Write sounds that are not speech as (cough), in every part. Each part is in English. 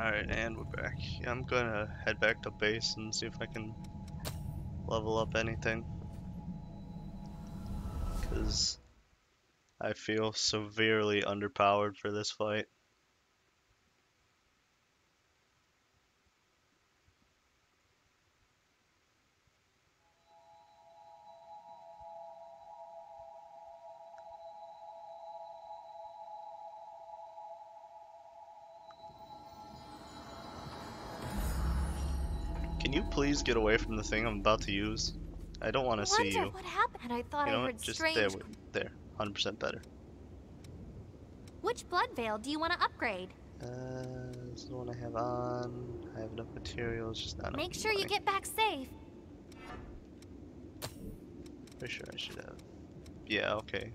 Alright, and we're back. I'm gonna head back to base and see if I can level up anything. Because I feel severely underpowered for this fight. Please get away from the thing I'm about to use? I don't want to see you. What happened? I thought You know I what? heard Just strange. there, there. 100% better. Which blood veil do you want to upgrade? Uh, this is the one I have on. I have enough materials, just not enough Make sure you get back safe. Pretty sure I should have. Yeah, okay.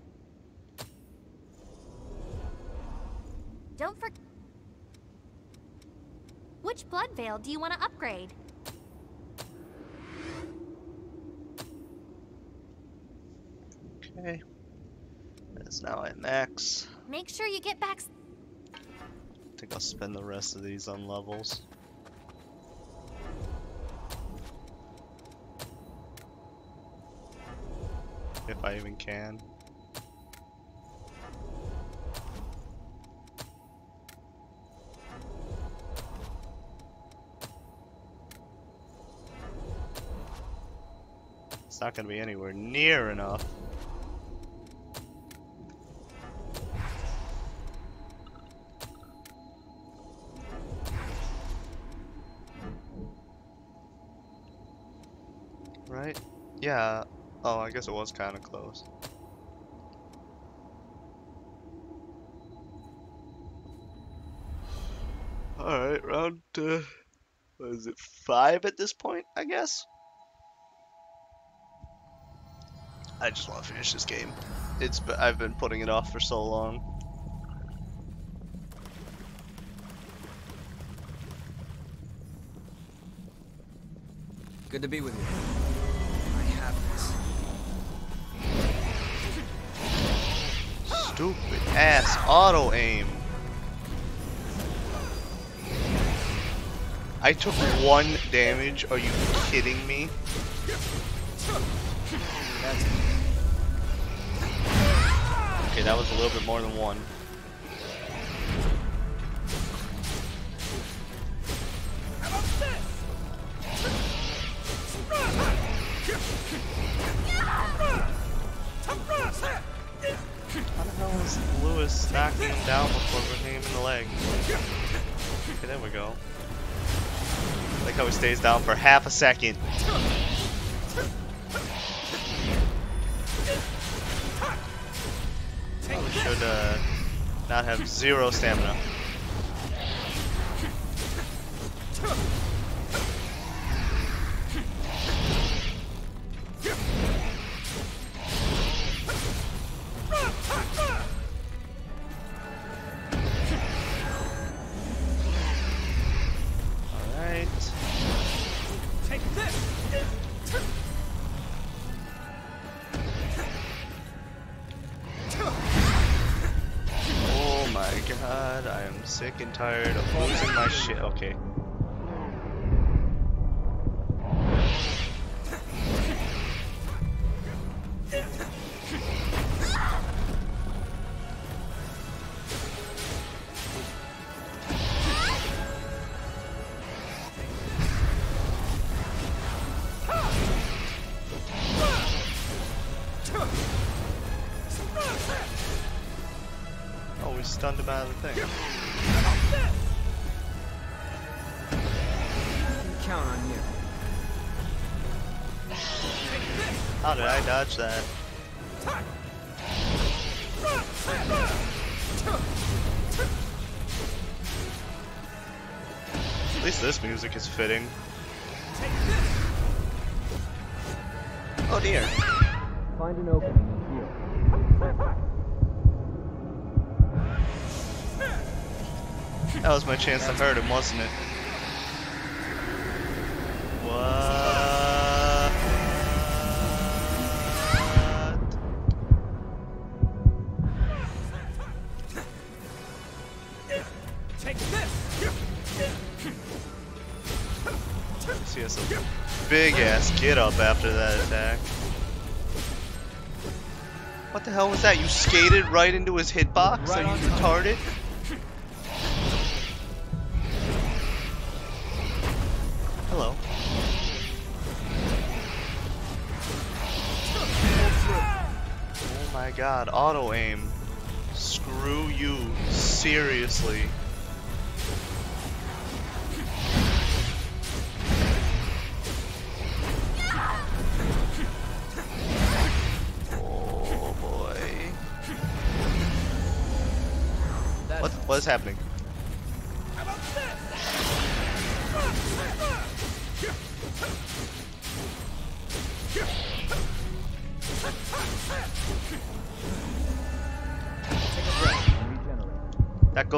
Don't forget. Which blood veil do you want to upgrade? Okay. That's now at max. Make sure you get back. I think I'll spend the rest of these on levels. If I even can. It's not going to be anywhere near enough. Guess it was kind of close. Alright, round, uh, what is it, five at this point, I guess? I just want to finish this game. It's I've been putting it off for so long. Good to be with you. Stupid ass auto aim. I took one damage. Are you kidding me? Okay, that was a little bit more than one. How the hell is Louis knocking him down before hitting him in the leg? Okay, there we go. Like how he stays down for half a second. Probably should uh, not have zero stamina. Stunned him out of the thing. How did I dodge that? At least this music is fitting. Oh dear. Find an opening That was my chance to hurt him, wasn't it? What? Take this! He has a big ass get up after that attack. What the hell was that? You skated right into his hitbox? Right Are you retarded? God, auto aim. Screw you. Seriously. Oh boy. What what is happening?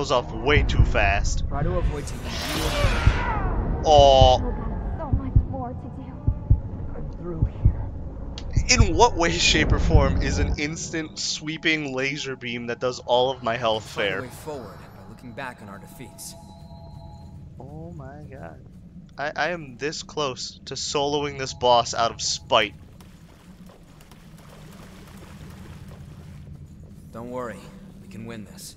Goes off way too fast. Try to avoid taking real Oh, Still got so much more to do. through here. in what way, shape, or form is an instant sweeping laser beam that does all of my health fair? way forward by looking back on our defeats. Oh my god. I, I am this close to soloing this boss out of spite. Don't worry, we can win this.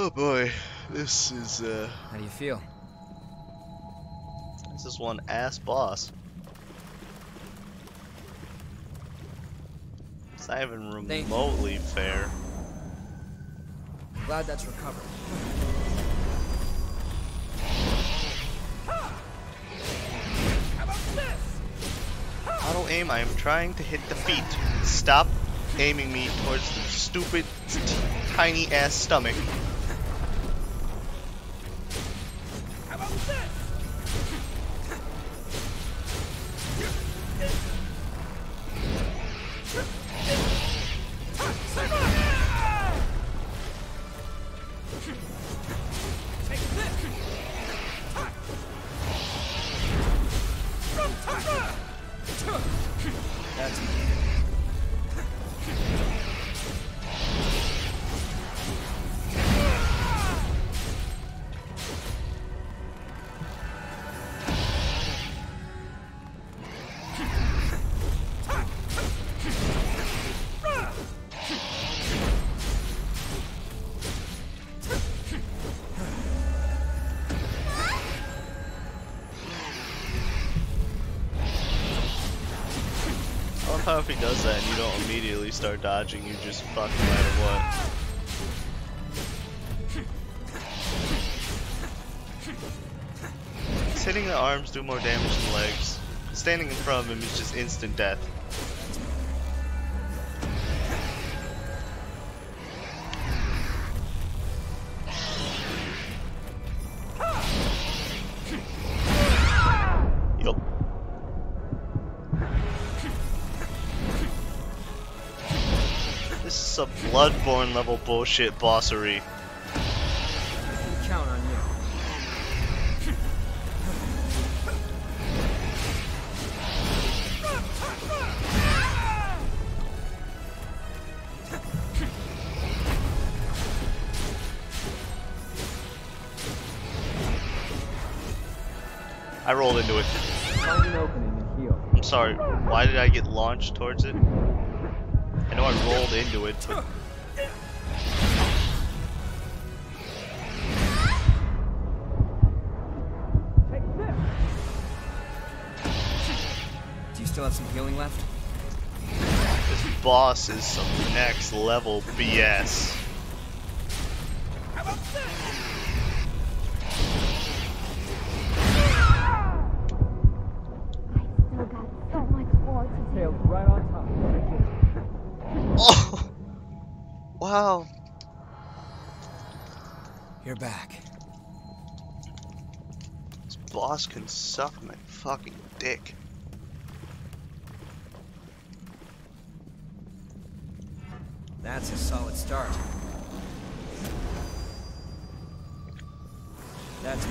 Oh boy, this is uh, How do you feel? this is one ass boss. It's not even Thank you. remotely fair. Glad that's recovered. Auto aim, I am trying to hit the feet. Stop aiming me towards the stupid, t- tiny ass stomach. How (laughs) if he does that and you don't immediately start dodging, you just fuck no matter what. Hitting the arms do more damage than legs. Standing in front of him is just instant death. Bloodborne level bullshit bossery. Count on you. I rolled into it. Find an opening and heal. I'm sorry, why did I get launched towards it? I know I rolled into it, but still have some healing left? this boss is some next level BS. Still got so much more to do. Tails right on top. Oh! Wow. You're back. This boss can suck my fucking dick. That's a solid start. That's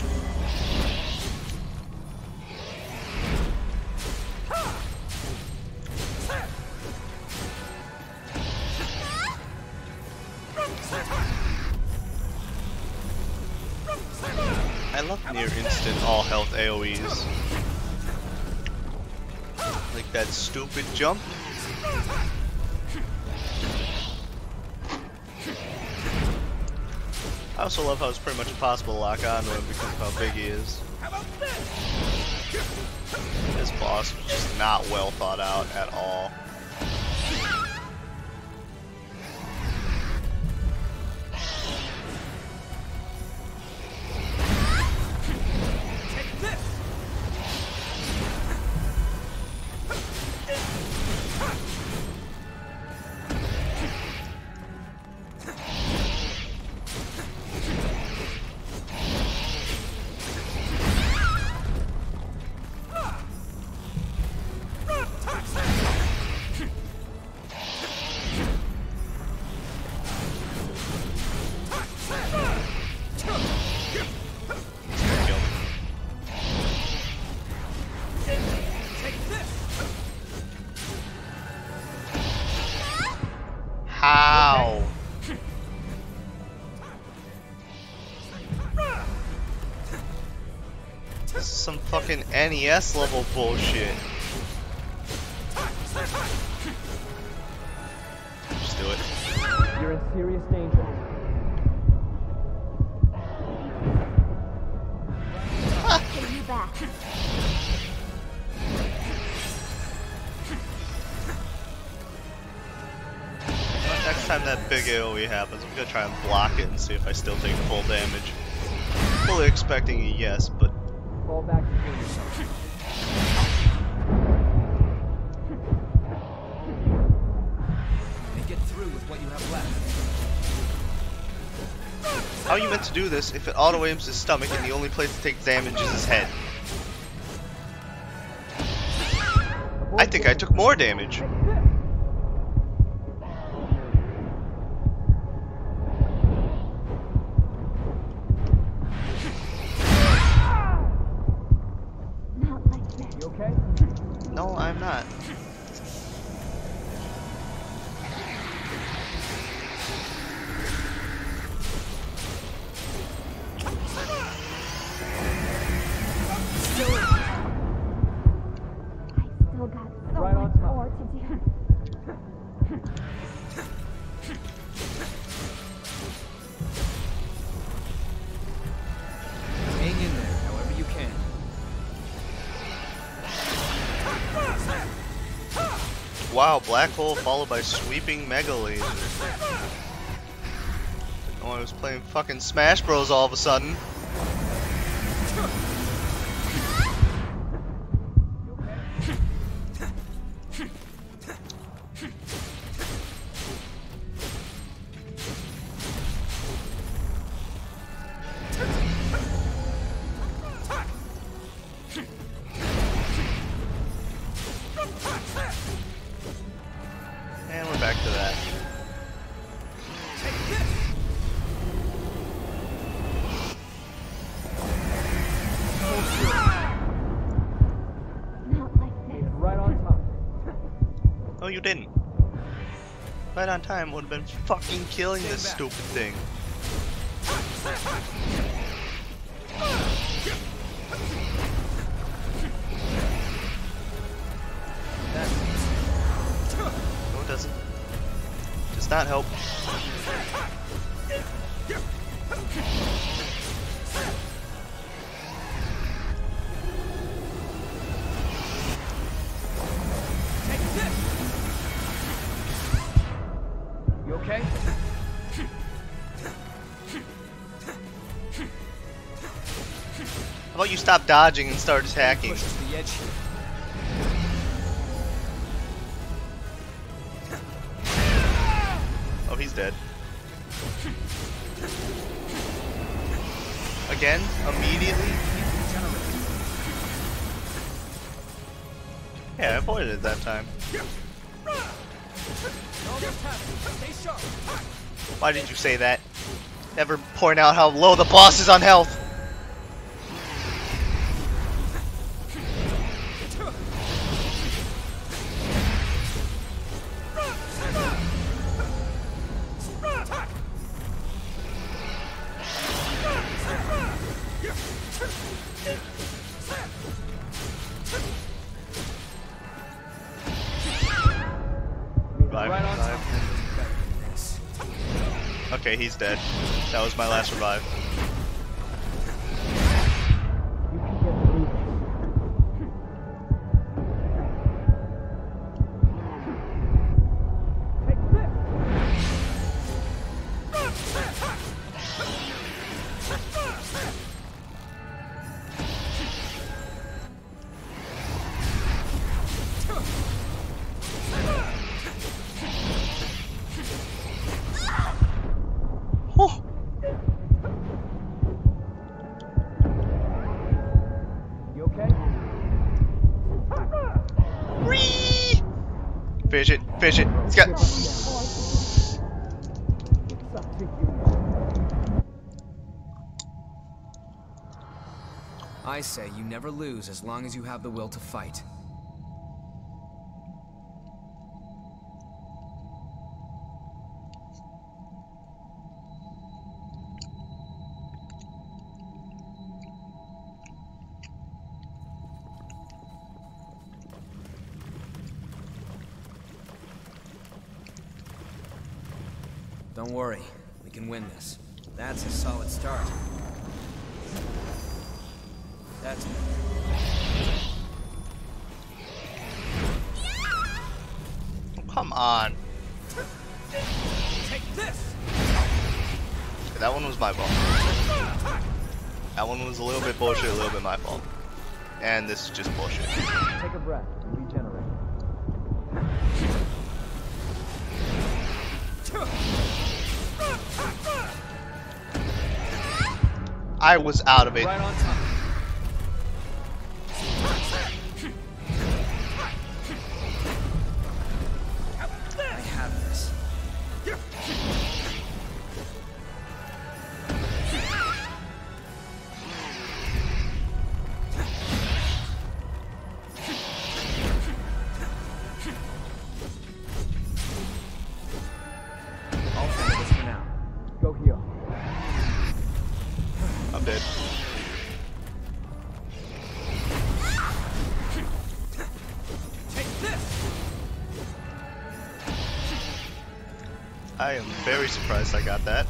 I love near instant all health AoEs. Like that stupid jump. Also love how it's pretty much impossible to lock on to him because of how big he is. This boss was just not well thought out at all. Fucking NES level bullshit. Just do it. You're in serious danger. Pay you back. Next time that big AoE happens, I'm gonna try and block it and see if I still take full damage. Fully expecting a yes, but back to heal yourself. And get through with what you have left. how are you meant to do this if it auto aims his stomach and the only place to take damage is his head? I think I took more damage. Wow, black hole followed by sweeping mega laser. Oh, I was playing fucking Smash Bros all of a sudden. You didn't. Right on time would have been fucking killing this stupid thing. stop dodging and start attacking. Oh, he's dead. Again? Immediately? Yeah, I avoided it that time. Why did you say that? Never point out how low the boss is on health. Dead. That was my last revive. I say you never lose as long as you have the will to fight. Don't worry, we can win this. That's a solid start. That's Come on. Take this! That one was my fault. That one was a little bit bullshit, a little bit my fault. And this is just bullshit. Take a breath and regenerate. I was out of it. Right on top. I have this. I'll handle this for now. Go heal. I am very surprised I got that.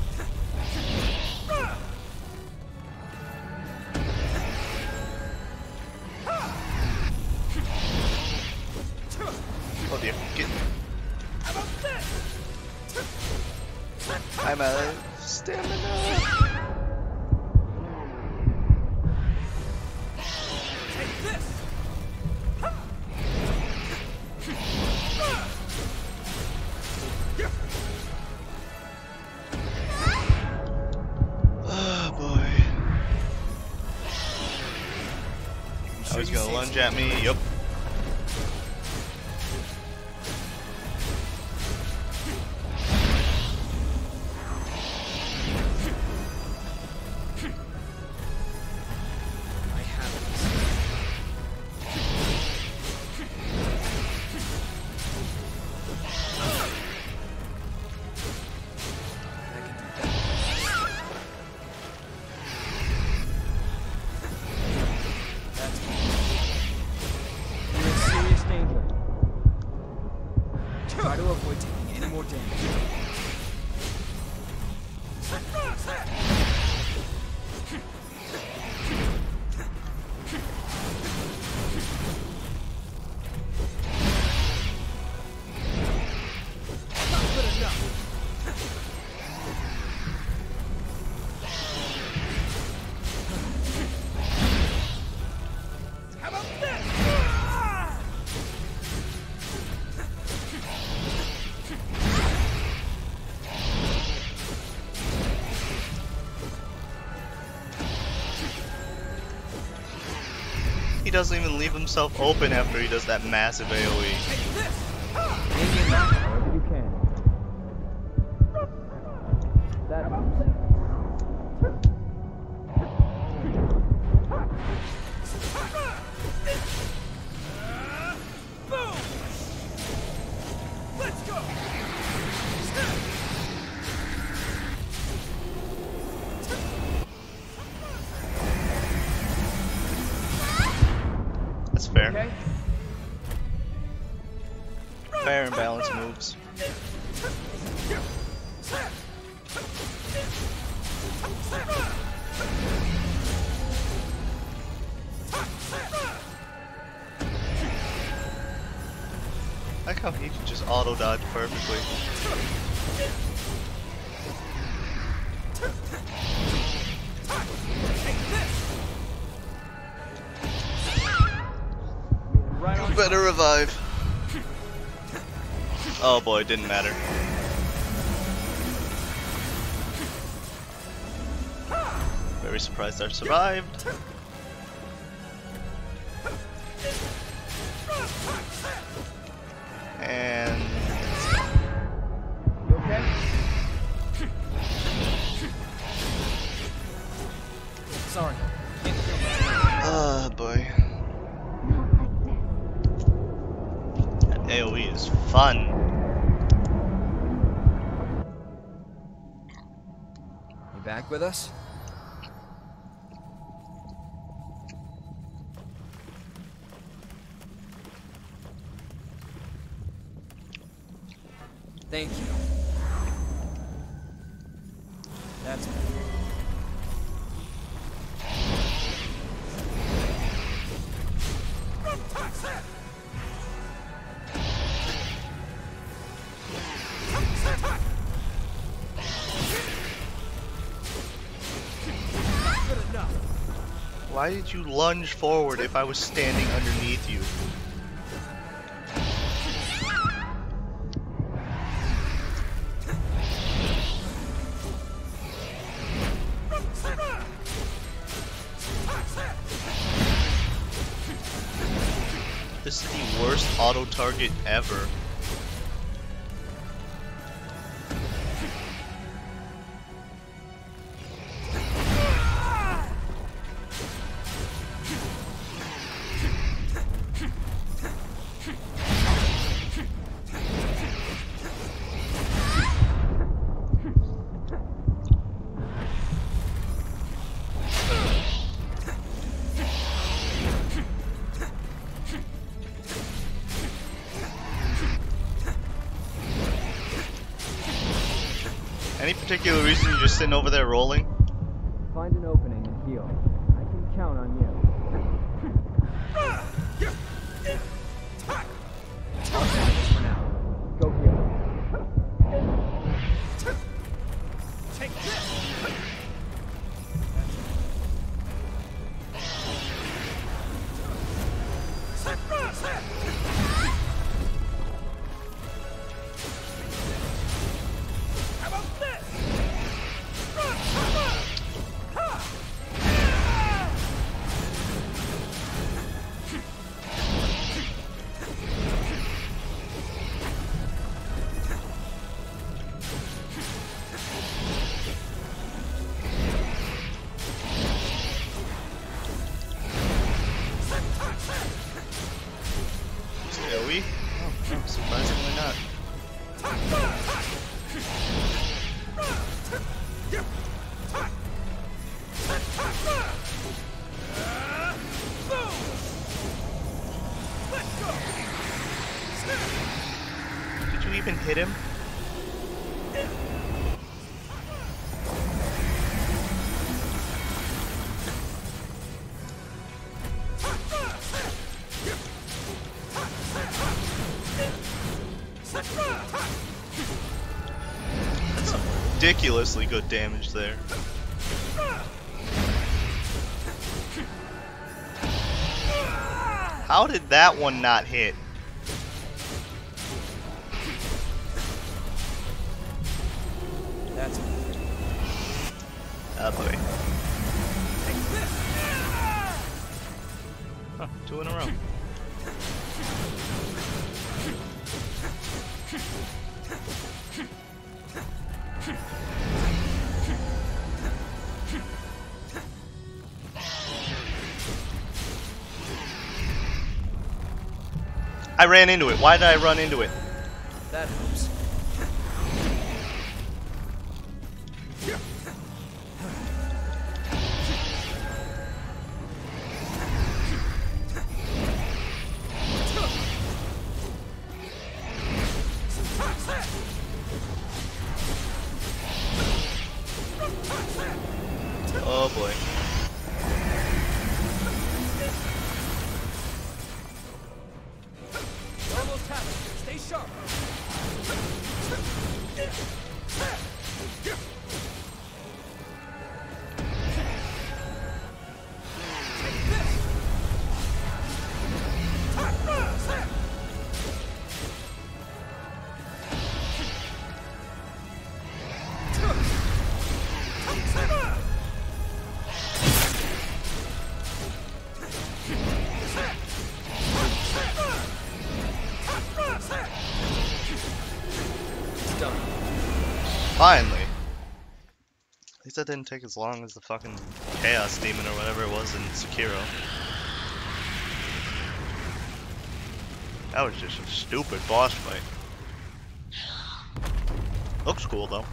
At me. Doesn't even leave himself open after he does that massive. AoE. Better revive. Oh boy, didn't matter. Very surprised I survived. Why did you lunge forward if I was standing underneath you? This is the worst auto target ever. Particular reason you're just sitting over there rolling? Hit him? That's ridiculously good damage there. How did that one not hit? Boy. Two in a row. I ran into it. Why did I run into it? Finally. At least that didn't take as long as the fucking Chaos Demon or whatever it was in Sekiro. That was just a stupid boss fight. Looks cool though.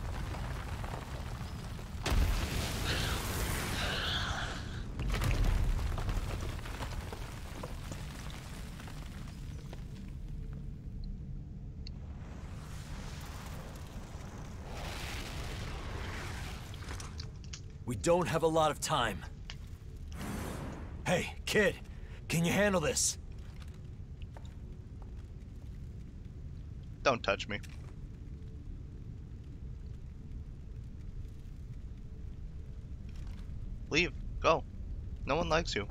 We don't have a lot of time. Hey, kid, can you handle this? Don't touch me. Leave. Go. No one likes you.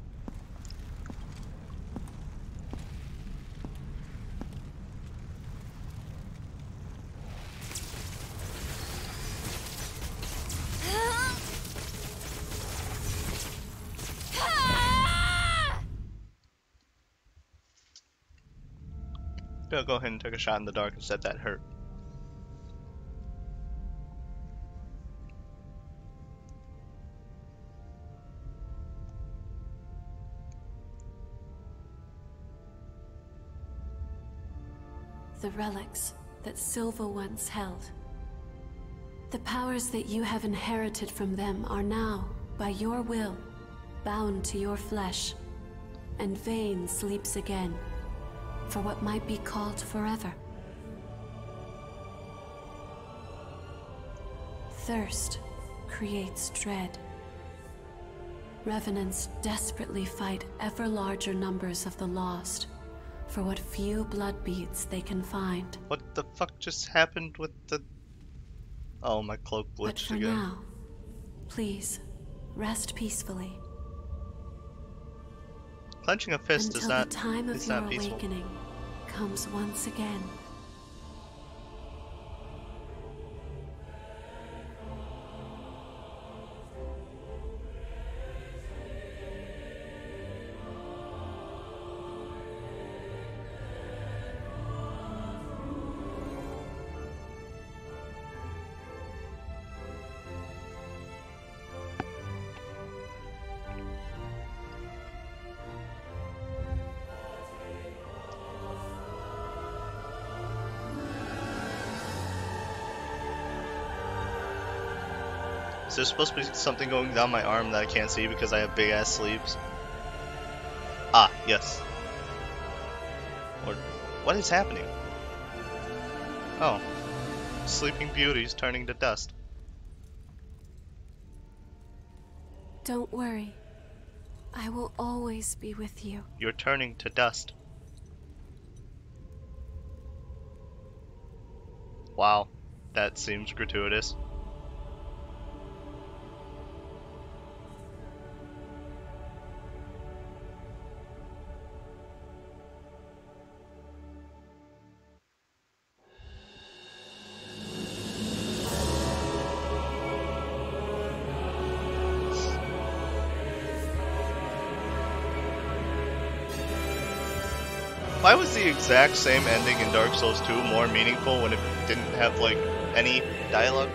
Gonna go ahead and take a shot in the dark and set that hurt. the relics that Silva once held. The powers that you have inherited from them are now, by your will, bound to your flesh, and Vein sleeps again, for what might be called forever. Thirst creates dread. Revenants desperately fight ever larger numbers of the lost for what few blood beads they can find. What the fuck just happened with the... Oh, my cloak glitched But for again. now, please, rest peacefully. Clenching a fist until is not... the time of it's your not peaceful. awakening comes once again. Is there supposed to be something going down my arm that I can't see because I have big ass sleeves? Ah, yes. Or what is happening? Oh. Sleeping beauties turning to dust. Don't worry. I will always be with you. You're turning to dust. Wow. That seems gratuitous. Why was the exact same ending in Dark Souls 2 more meaningful when it didn't have like any dialogue?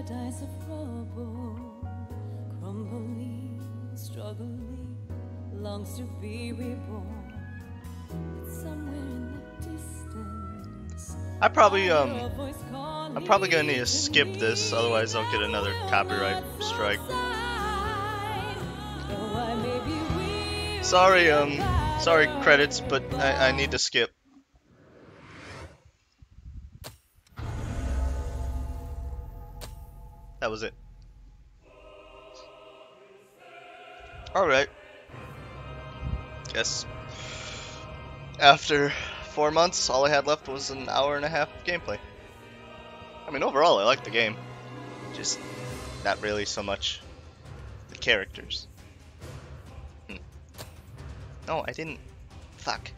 Paradise of rubble, crumbling, struggling, longs to be reborn. But somewhere in the distance, I probably um I'm probably gonna need to skip this, otherwise I'll get another copyright strike. Though I may be weary Sorry, um, sorry credits, but I, I need to skip. That was it. Alright. Guess after four months, all I had left was an hour and a half of gameplay. I mean, overall, I like the game. Just not really so much the characters. Hmm. No, I didn't. Fuck.